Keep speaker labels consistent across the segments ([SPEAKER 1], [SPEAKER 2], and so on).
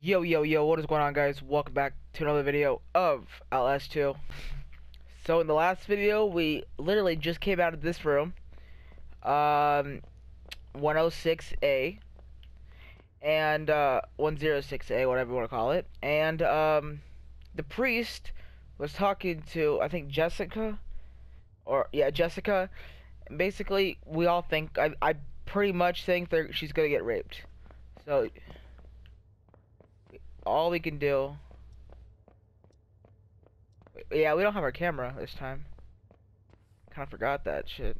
[SPEAKER 1] Yo, yo, yo, what is going on guys? Welcome back to another video of LS2. So in the last video, we literally just came out of this room. Um, 106A. And, uh, 106A, whatever you want to call it. And, um, the priest was talking to, I think, Jessica? Or, yeah, Jessica. Basically, we all think, I, I pretty much think that she's gonna get raped. So, all we can do. Yeah, we don't have our camera this time. Kind of forgot that shit.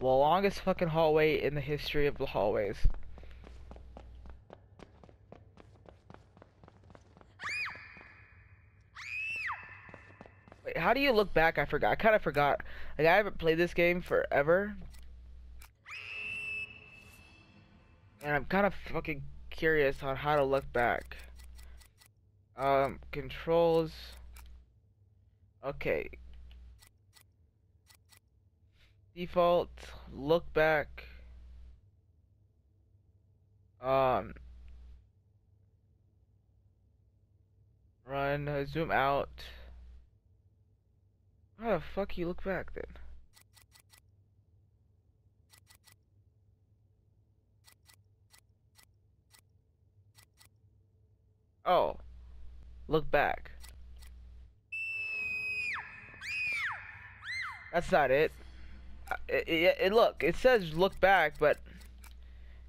[SPEAKER 1] The longest fucking hallway in the history of the hallways. Wait, how do you look back? I forgot. I kind of forgot. Like, I haven't played this game forever, And I'm kind of fucking curious on how to look back. Um, controls. Okay. Default, look back. Um. Run, zoom out. How the fuck you look back then? Oh. Look back. That's not it. Uh, it, it, it. Look, it says look back, but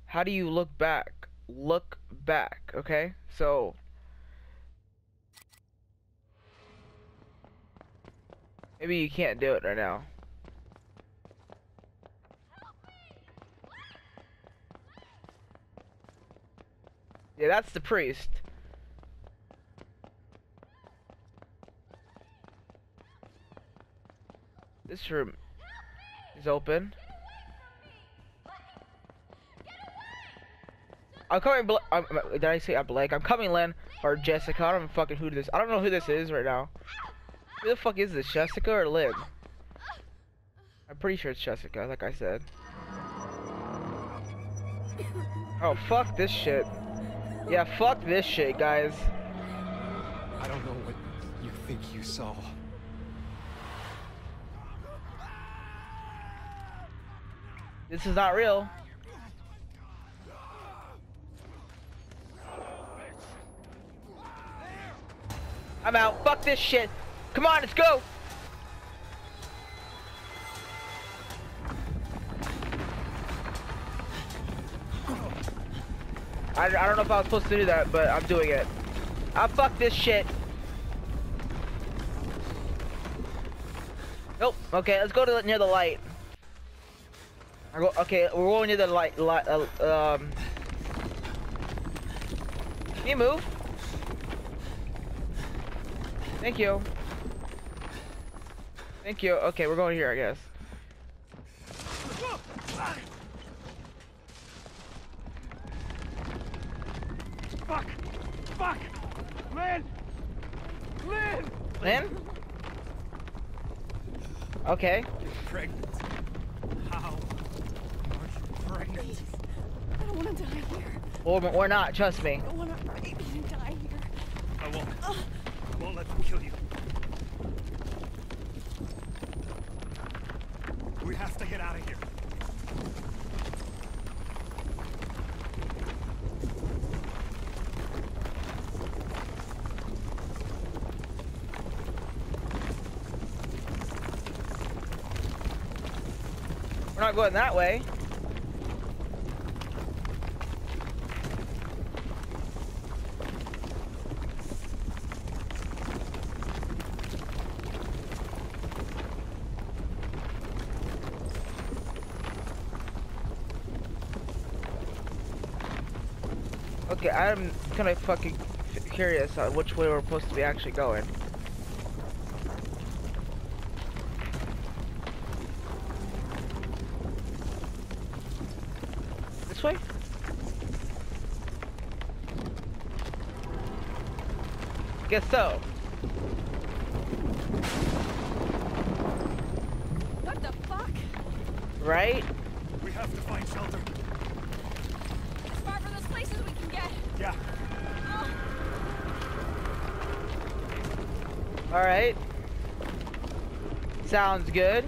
[SPEAKER 1] how do you look back? Look back, okay? So maybe you can't do it right now. Yeah, that's the priest. This room is open. I'm coming. I'm, did I say I'm Blake? I'm coming, Lynn or Jessica. I don't even fucking who this. I don't know who this is right now. Who the fuck is this? Jessica or Lynn? I'm pretty sure it's Jessica, like I said. Oh fuck this shit. Yeah, fuck this shit, guys.
[SPEAKER 2] I don't know what you think you saw.
[SPEAKER 1] This is not real. I'm out. Fuck this shit. Come on, let's go. I, I don't know if I was supposed to do that, but I'm doing it. Ah, fuck this shit. Nope. Okay, let's go to near the light. Go, okay, we're going near the light. light uh, um. Can you move? Thank you. Thank you. Okay, we're going here, I guess.
[SPEAKER 2] Fuck! Fuck! Lynn! Lynn!
[SPEAKER 1] Lynn? Okay.
[SPEAKER 2] You're pregnant. How
[SPEAKER 3] Please. I don't want to die here.
[SPEAKER 1] Or, or not, trust me.
[SPEAKER 3] I don't want to die here.
[SPEAKER 2] I won't. I won't let them kill you. We have to get out of here.
[SPEAKER 1] We're not going that way. Okay, I'm kind of fucking curious on which way we're supposed to be actually going. This way? Guess so.
[SPEAKER 3] What the fuck?
[SPEAKER 1] Right?
[SPEAKER 2] We have to find shelter.
[SPEAKER 3] Places we can get.
[SPEAKER 2] Yeah.
[SPEAKER 3] Oh,
[SPEAKER 1] Alright. Sounds good.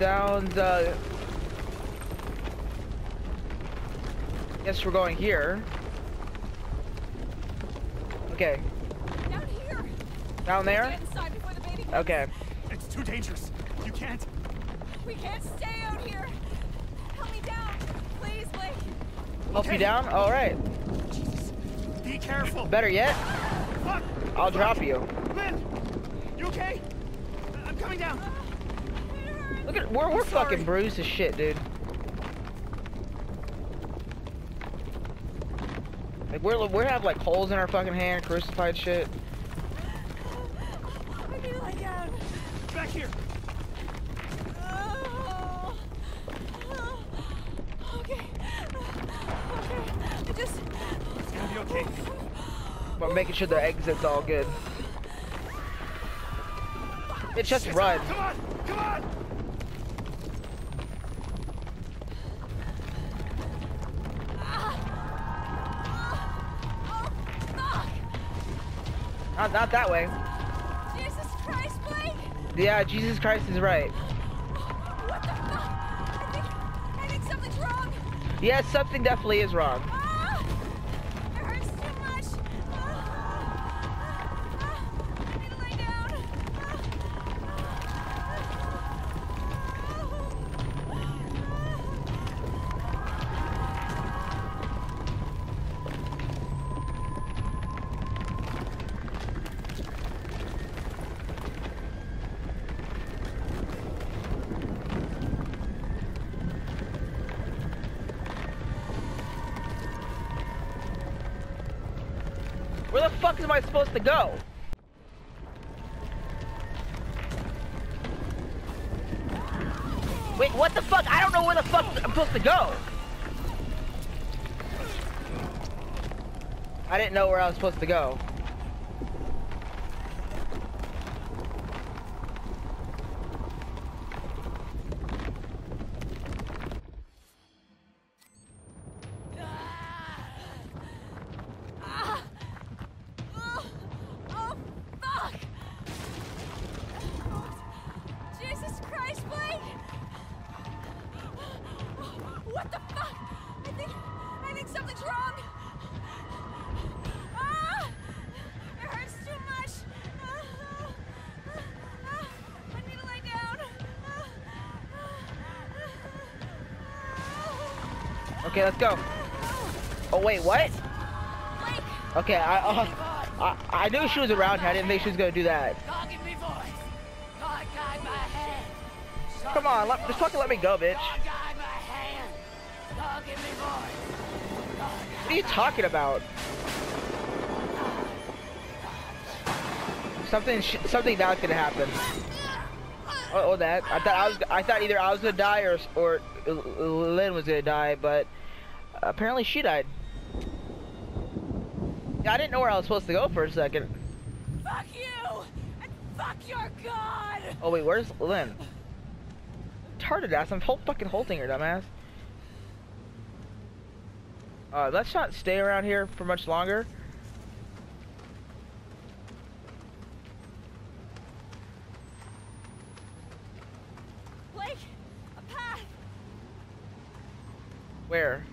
[SPEAKER 1] Sounds, uh... Guess we're going here. Okay.
[SPEAKER 3] down here.
[SPEAKER 1] Down there?
[SPEAKER 3] Get inside before the baby comes.
[SPEAKER 1] Okay.
[SPEAKER 2] It's too dangerous. You can't.
[SPEAKER 3] We can't stay out here. Help me down, please, Blake.
[SPEAKER 1] Help you
[SPEAKER 2] Okay.
[SPEAKER 1] down? Alright.
[SPEAKER 2] Be careful.
[SPEAKER 1] Better yet,
[SPEAKER 2] Fuck.
[SPEAKER 1] I'll
[SPEAKER 2] Fuck.
[SPEAKER 1] drop you.
[SPEAKER 2] Lynn, you okay? I'm coming down.
[SPEAKER 1] Look at we're we're fucking bruised as shit, dude. Like we're we have like holes in our fucking hand, crucified shit.
[SPEAKER 3] I need to lie down.
[SPEAKER 2] Back here.
[SPEAKER 3] Oh. Okay. Okay. I just.
[SPEAKER 2] It's gonna be okay.
[SPEAKER 1] But making sure the exit's all good. It's just
[SPEAKER 2] Shit.
[SPEAKER 1] run.
[SPEAKER 2] Come on. Come on.
[SPEAKER 3] Oh!
[SPEAKER 1] Not not that way.
[SPEAKER 3] Jesus Christ, Blake!
[SPEAKER 1] Yeah, Jesus Christ is right.
[SPEAKER 3] What the fuck? I think. I think something's wrong.
[SPEAKER 1] Yes, something definitely is wrong. Where the fuck am I supposed to go? Wait, what the fuck? I don't know where the fuck I'm supposed to go. I didn't know where I was supposed to go. Okay, let's go. Oh wait, what? Okay, I, uh, I I knew she was around here. I didn't think she was gonna do that. Come on, let, just fucking let me go, bitch. What are you talking about? Something, something bad's gonna happen. Oh, oh, that. I thought I was. I thought either I was gonna die or or Lynn was gonna die, but apparently she died. I didn't know where I was supposed to go for a second.
[SPEAKER 3] Fuck you! And fuck your god!
[SPEAKER 1] Oh wait, where's Lynn? Retarded ass! I'm whole fucking holding her, dumbass. Uh, let's not stay around here for much longer.
[SPEAKER 3] Blake! A path!
[SPEAKER 1] Where?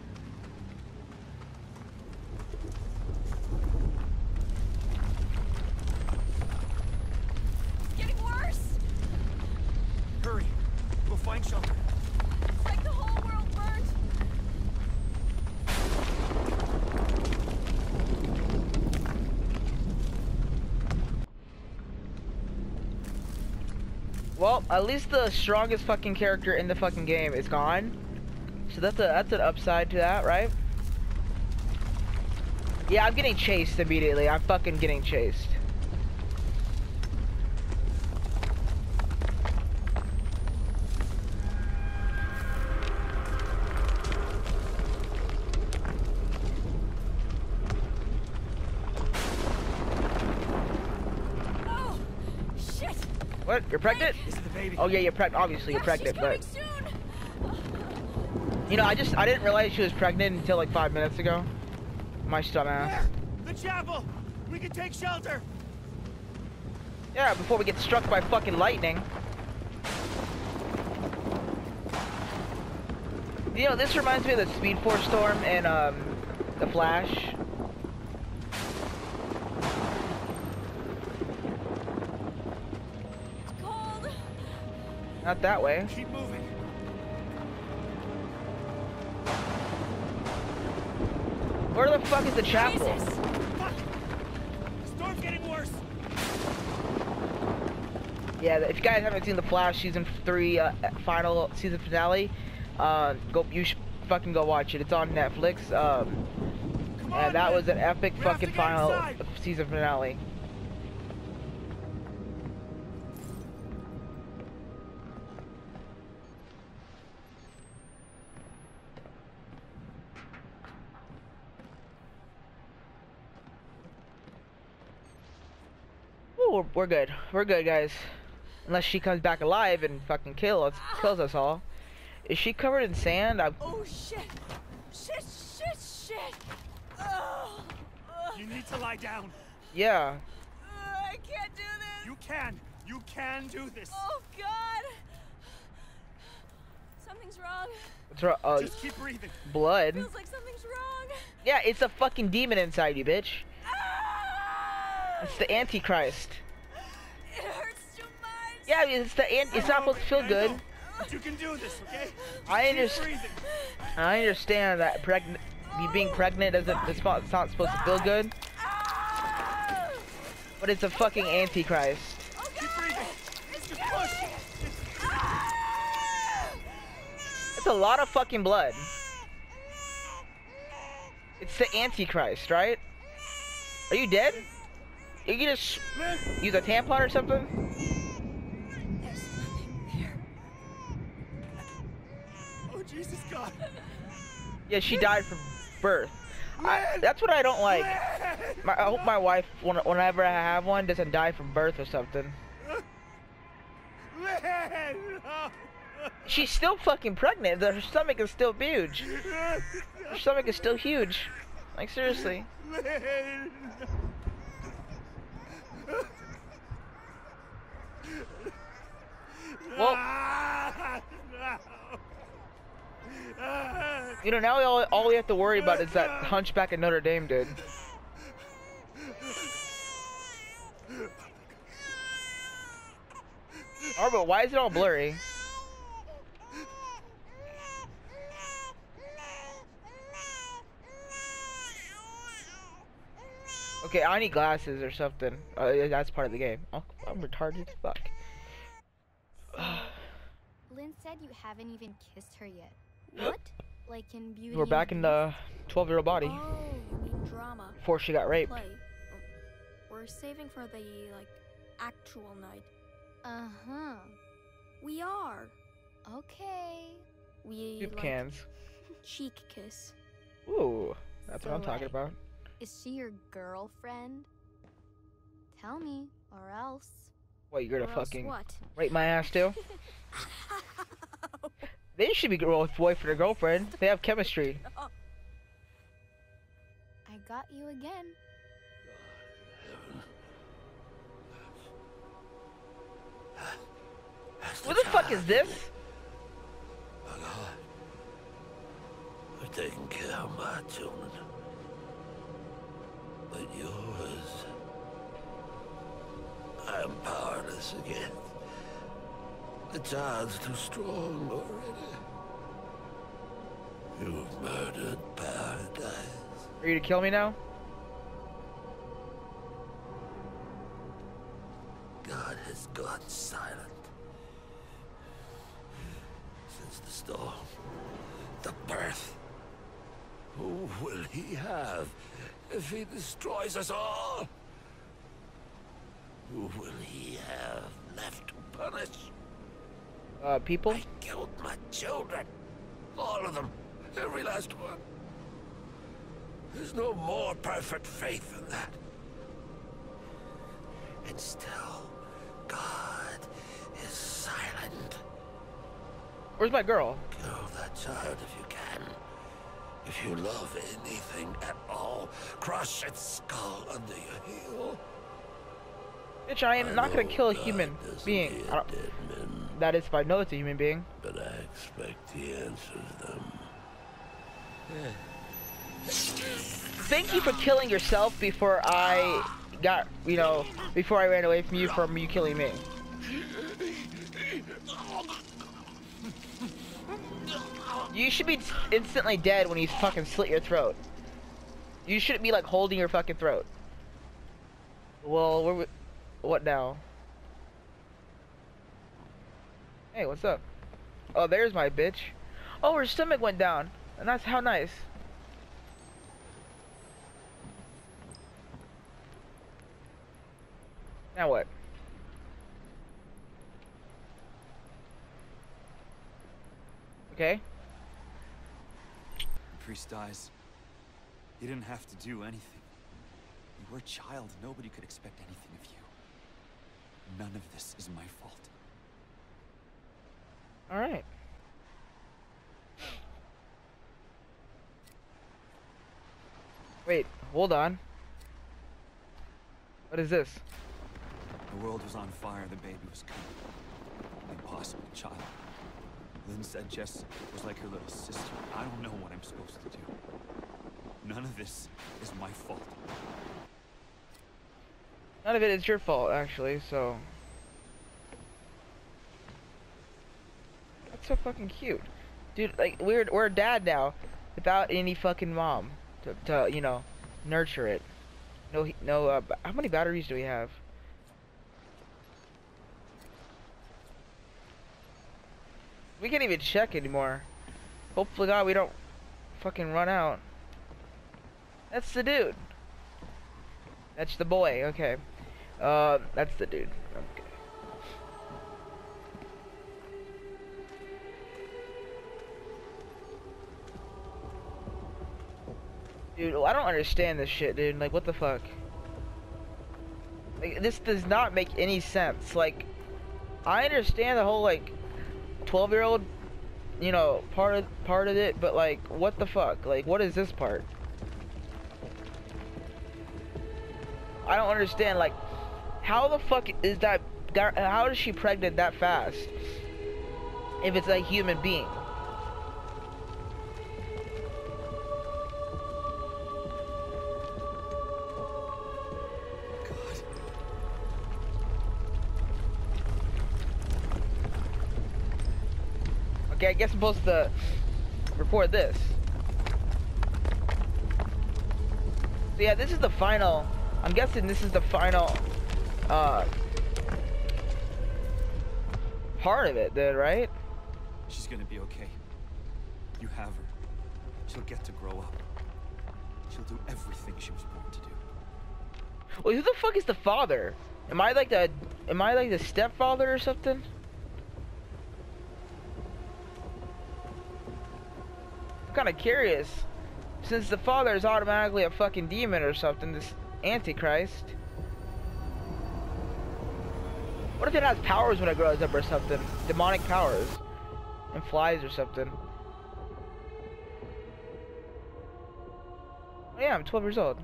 [SPEAKER 2] Well,
[SPEAKER 1] at least the strongest fucking character in the fucking game is gone. So that's a that's an upside to that, right? Yeah, I'm getting chased immediately. I'm fucking getting chased. You're pregnant?
[SPEAKER 2] This is the baby.
[SPEAKER 1] Oh yeah, you're pregnant. Obviously you're pregnant, but
[SPEAKER 3] soon!
[SPEAKER 1] You know, I just I didn't realize she was pregnant until like five minutes ago. My.
[SPEAKER 2] There! The chapel! We can take shelter!
[SPEAKER 1] Yeah, before we get struck by fucking lightning. You know, this reminds me of the Speed Force storm and um, the Flash. Not that way.
[SPEAKER 2] Keep moving.
[SPEAKER 1] Where the fuck is the chapel?
[SPEAKER 3] Jesus.
[SPEAKER 2] Fuck! The storm's getting worse!
[SPEAKER 1] Yeah, if you guys haven't seen the Flash season three uh, final season finale, uh, go you should fucking go watch it. It's on Netflix. Um,
[SPEAKER 2] on,
[SPEAKER 1] and that
[SPEAKER 2] man.
[SPEAKER 1] was an epic
[SPEAKER 2] We
[SPEAKER 1] fucking final
[SPEAKER 2] inside.
[SPEAKER 1] season finale. We're, we're good. We're good, guys. Unless she comes back alive and fucking kill us, kills us all. Is she covered in sand? I,
[SPEAKER 3] Oh shit. Shit, shit, shit. Oh,
[SPEAKER 2] You need to lie down.
[SPEAKER 1] yeah.
[SPEAKER 3] I can't do this.
[SPEAKER 2] You can. You can do this.
[SPEAKER 3] Oh god. Something's wrong.
[SPEAKER 1] What's wrong? Uh,
[SPEAKER 2] Just keep breathing.
[SPEAKER 1] blood.
[SPEAKER 3] Feels like something's wrong.
[SPEAKER 1] Yeah, it's a fucking demon inside you, bitch. It's the Antichrist.
[SPEAKER 3] It hurts too much.
[SPEAKER 1] Yeah, it's the ant. It's not supposed to feel good.
[SPEAKER 2] But you can do this, okay?
[SPEAKER 1] I understand. I understand that pregnant, you being pregnant doesn't. It's not, it's not supposed to feel good,
[SPEAKER 3] Ah!
[SPEAKER 1] but it's a fucking Antichrist.
[SPEAKER 3] Oh
[SPEAKER 2] Keep breathing.
[SPEAKER 3] It's
[SPEAKER 2] Just push.
[SPEAKER 3] Ah!
[SPEAKER 1] It's a lot of fucking blood. It's the Antichrist, right? Are you dead? You can just use a tampon or something?
[SPEAKER 3] There's nothing there.
[SPEAKER 2] oh Jesus God.
[SPEAKER 1] Yeah, she died from birth. I, that's what I don't like. My, I hope my wife, whenever I have one, doesn't die from birth or something. She's still fucking pregnant. Her stomach is still huge. Her stomach is still huge. Like seriously.
[SPEAKER 2] Man.
[SPEAKER 1] Well-. You know, now all, all we have to worry about is that Hunchback of Notre Dame dude. Oh, but why is it all blurry? Okay, I need glasses or something. Uh, that's part of the game. I'm retarded as fuck.
[SPEAKER 4] Lynn said you haven't even kissed her yet. What? Like in Beauty
[SPEAKER 1] We're back in
[SPEAKER 4] the
[SPEAKER 1] the 12 year old body
[SPEAKER 3] Oh, you mean drama.
[SPEAKER 1] before she got raped.
[SPEAKER 3] Play. We're saving for the, like, actual night.
[SPEAKER 4] Uh-huh.
[SPEAKER 3] We are.
[SPEAKER 4] Okay.
[SPEAKER 3] We,
[SPEAKER 1] Soup
[SPEAKER 3] like,
[SPEAKER 1] cans.
[SPEAKER 3] cheek kiss.
[SPEAKER 1] Ooh, that's what I'm talking
[SPEAKER 4] like,
[SPEAKER 1] about.
[SPEAKER 4] Is she your girlfriend? Tell me, or else.
[SPEAKER 1] What, you're gonna fucking
[SPEAKER 3] what?
[SPEAKER 1] rape my ass too? They should be girl boyfriend or girlfriend. They have chemistry.
[SPEAKER 4] I got you again.
[SPEAKER 1] What the fuck is this?
[SPEAKER 5] We're taking care of my children. But yours, I am powerless again. The child's too strong already. You've murdered paradise.
[SPEAKER 1] Are you to kill me now?
[SPEAKER 5] God has gone silent. Since the storm, the birth. Who will he have if he destroys us all? Who will he have left to punish?
[SPEAKER 1] Uh, people?
[SPEAKER 5] I killed my children. All of them. Every last one. There's no more perfect faith than that. And still, God is silent.
[SPEAKER 1] Where's my girl?
[SPEAKER 5] Kill that child if you can. If you love anything at all, crush its skull under your heel.
[SPEAKER 1] Bitch, I am not gonna kill a human being.
[SPEAKER 5] Hate
[SPEAKER 1] I don't,
[SPEAKER 5] dead men,
[SPEAKER 1] that is if I know it's a human being.
[SPEAKER 5] but I expect he answers them.
[SPEAKER 1] Thank you for killing yourself before I got, you know, before I ran away from you from you killing me. You should be instantly dead when you fucking slit your throat. You shouldn't be like holding your fucking throat. Well, where we, what now? Hey, what's up? Oh, there's my bitch. Oh, her stomach went down. And that's how nice. Now what? Okay.
[SPEAKER 2] The priest dies. You didn't have to do anything. You were a child. Nobody could expect anything of you. None of this is my fault.
[SPEAKER 1] Alright. Wait, hold on. What is this?
[SPEAKER 2] The world was on fire. The baby was coming. The impossible child. Lynn said Jess was like her little sister. I don't know what I'm supposed to do. None of this is my fault.
[SPEAKER 1] None of it is your fault, actually, so... so fucking cute. Dude, like, we're, we're a dad now, without any fucking mom to, to you know, nurture it. No, no, uh, how many batteries do we have? We can't even check anymore. Hopefully, God, we don't fucking run out. That's the dude. That's the boy, okay. Uh, that's the dude. Okay. Dude, I don't understand this shit, dude. Like, what the fuck? Like, this does not make any sense. Like, I understand the whole, like, 12-year-old, you know, part of, part of it, but, like, what the fuck? Like, what is this part? I don't understand, like, how the fuck is that, how is she pregnant that fast? If it's a human being. Okay, I guess I'm supposed to record this. So yeah, this is the final, I'm guessing this is the final, uh, part of it then, right?
[SPEAKER 2] She's gonna be okay. You have her. She'll get to grow up. She'll do everything she was born to do.
[SPEAKER 1] Wait, who the fuck is the father? Am I like the, am I like the stepfather or something? I'm kind of curious. Since the father is automatically a fucking demon or something, this antichrist. What if it has powers when it grows up or something? Demonic powers. And flies or something. Yeah, I'm 12 years old.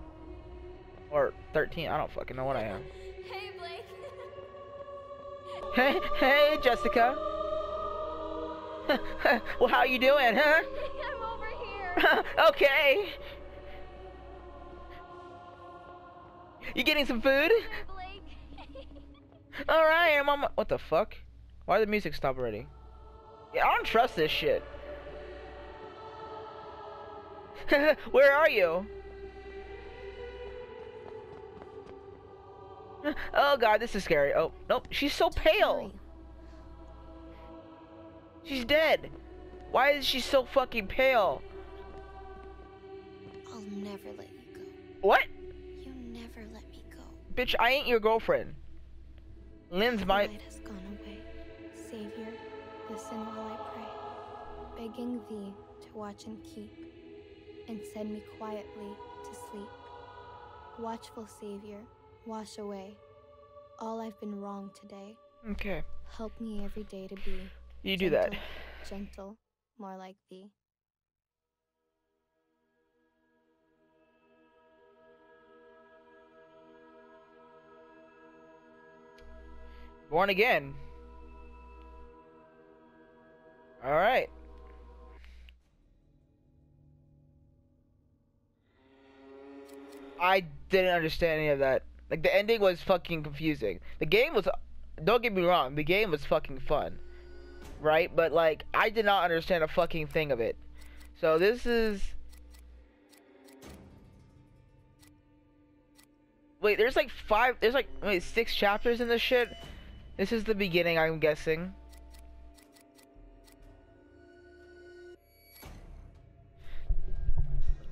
[SPEAKER 1] Or 13, I don't fucking know what I am.
[SPEAKER 3] Hey, Blake.
[SPEAKER 1] Hey, hey, Jessica. well, how you doing, huh?
[SPEAKER 3] I'm over here.
[SPEAKER 1] okay. You getting some food?
[SPEAKER 3] Blake.
[SPEAKER 1] All right, I'm on my... What the fuck? Why did the music stop already? Yeah, I don't trust this shit. Where are you? Oh god, this is scary. Oh, nope, she's so pale. She's dead. Why is she so fucking pale?
[SPEAKER 4] Never let you go.
[SPEAKER 1] What?
[SPEAKER 4] You never let me go.
[SPEAKER 1] Bitch, I ain't your girlfriend. Lynn's my...
[SPEAKER 4] light has gone away. Savior, listen while I pray, begging thee to watch and keep, and send me quietly to sleep. Watchful Savior, wash away all I've been wrong today.
[SPEAKER 1] Okay,
[SPEAKER 4] Help me every day to be
[SPEAKER 1] you do that.
[SPEAKER 4] gentle, gentle, more like thee.
[SPEAKER 1] Born again. Alright. I didn't understand any of that. Like the ending was fucking confusing. The game was don't get me wrong, the game was fucking fun. Right? But like I did not understand a fucking thing of it. So this is Wait, there's like five there's like wait, six chapters in this shit. This is the beginning, I'm guessing.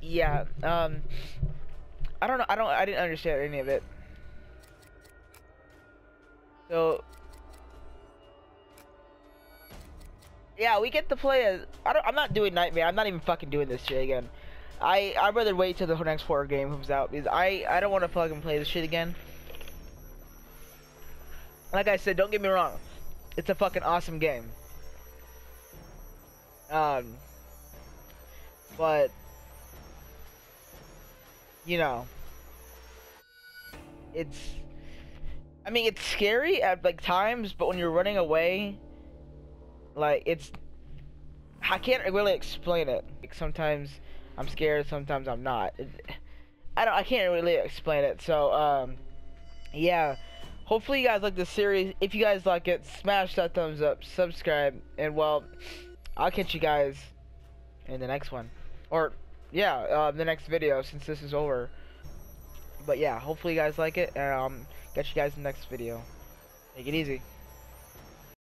[SPEAKER 1] Yeah, um I don't know. I don't. I didn't understand any of it. So yeah, we get to play as. I don't. I'm not doing Nightmare. I'm not even fucking doing this shit again. I I'd rather wait till the next horror game comes out because I I don't want to fucking play this shit again. Like I said, don't get me wrong, it's a fucking awesome game. Um, but you know, it's, I mean, it's scary at like times, but when you're running away, like it's, I can't really explain it. Like, sometimes I'm scared, sometimes I'm not. It, I don't, I can't really explain it. So, um, yeah. Hopefully you guys like this series. If you guys like it, smash that thumbs up, subscribe, and well, I'll catch you guys in the next one. Or, yeah, uh, the next video since this is over. But yeah, hopefully you guys like it, and um, catch you guys in the next video. Take it easy.